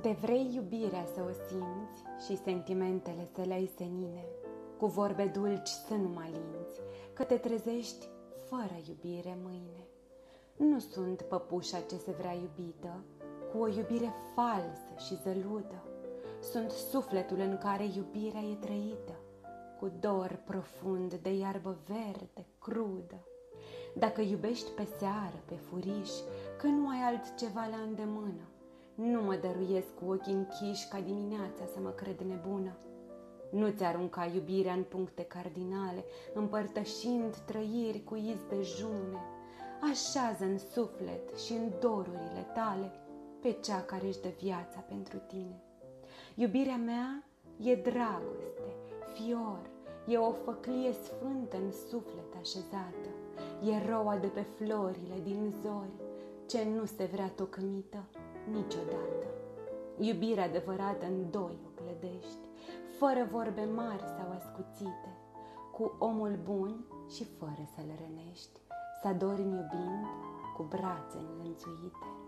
De vrei iubirea să o simți și sentimentele să le ai senine, cu vorbe dulci să nu mă alinți, că te trezești fără iubire mâine. Nu sunt păpușa ce se vrea iubită, cu o iubire falsă și zălută. Sunt sufletul în care iubirea e trăită, cu dor profund de iarbă verde, crudă. Dacă iubești pe seară, pe furiș, că nu ai altceva la îndemână, nu mă dăruiesc cu ochii închiși ca dimineața să mă cred nebună. Nu-ți arunca iubirea în puncte cardinale, împărtășind trăiri cu iz de june. Așează în suflet și în dorurile tale pe cea care își dă viața pentru tine. Iubirea mea e dragoste, fior, e o făclie sfântă în suflet așezată, e roa de pe florile din zori, ce nu se vrea tocmită niciodată. Iubirea adevărată în doi o clădești, fără vorbe mari sau ascuțite, cu omul bun și fără să-l rănești, să adormi iubind cu brațe înlănțuite.